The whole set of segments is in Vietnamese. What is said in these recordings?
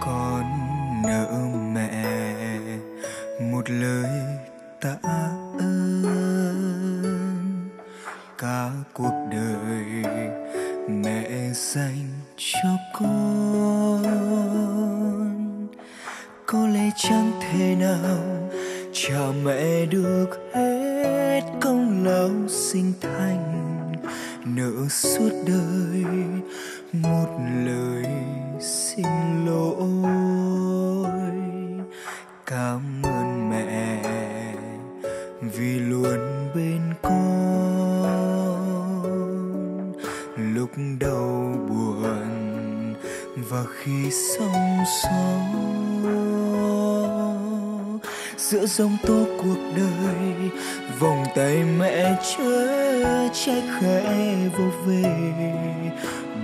con nợ mẹ, một lời tạ ơn. Cả cuộc đời mẹ dành cho con. Có lẽ chẳng thể nào chào mẹ được hết công lao sinh thành nợ suốt đời, một lời xin lỗi. Cảm ơn mẹ vì luôn bên con. Lúc đau buồn và khi sóng gió giữa giông tố cuộc đời. Vòng tay mẹ chưa trách khẽ vô về.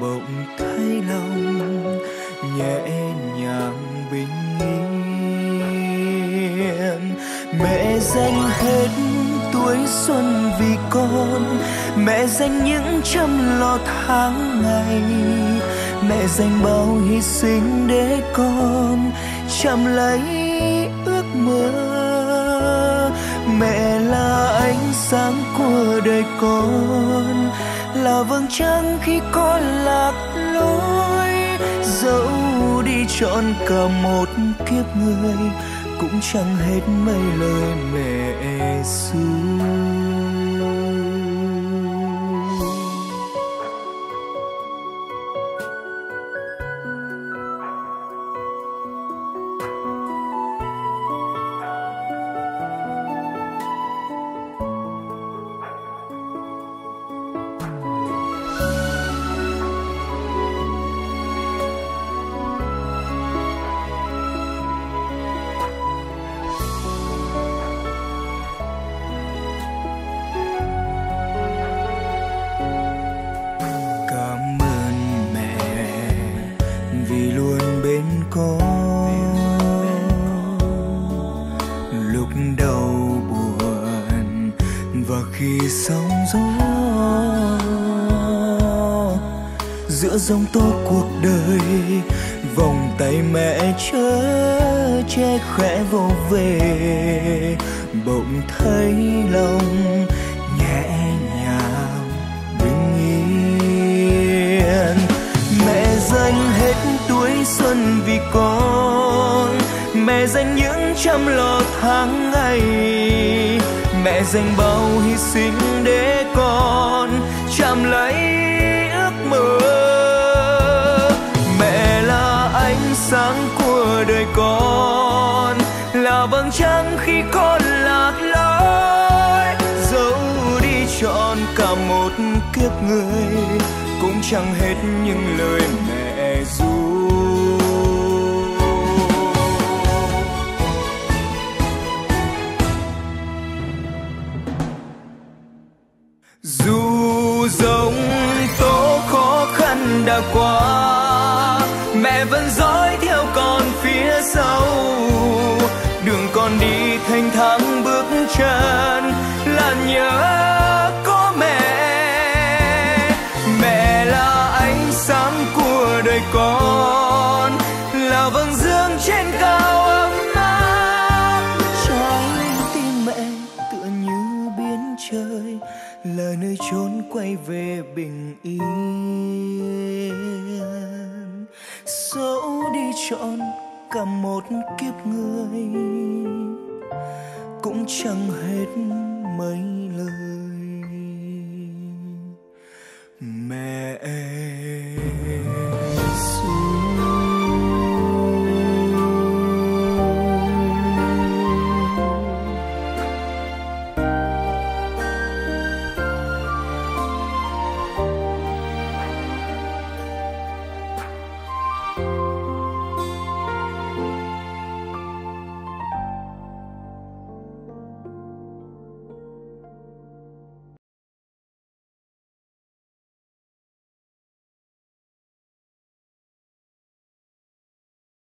Bỗng thấy lòng, nhẹ nhàng bình yên. Mẹ dành hết tuổi xuân vì con. Mẹ dành những trăm lo tháng ngày. Mẹ dành bao hy sinh để con. Chăm lấy ước mơ. Mẹ là ánh sáng của đời con, là vầng trăng khi con lạc lối. Dẫu đi trọn cả một kiếp người, cũng chẳng hết mấy lời mẹ ru vì luôn bên con lúc đau buồn và khi sóng gió, giữa giông tố cuộc đời, vòng tay mẹ chớ che khẽ vô về. Bỗng thấy lòng tuổi xuân vì con. Mẹ dành những trăm lo tháng ngày. Mẹ dành bao hy sinh để con chạm lấy ước mơ. Mẹ là ánh sáng của đời con, là vầng trăng khi con lạc lối. Dẫu đi chọn cả một kiếp người, cũng chẳng hết những lời mẹ ru đã qua. Mẹ vẫn dõi theo con phía sau. Đường con đi thanh thang bước chân. Là nhớ có mẹ. Mẹ là ánh sáng của đời con. Là vầng dương trên cao. Quay về bình yên. Dẫu đi trọn cả một kiếp người, cũng chẳng hết mấy lời.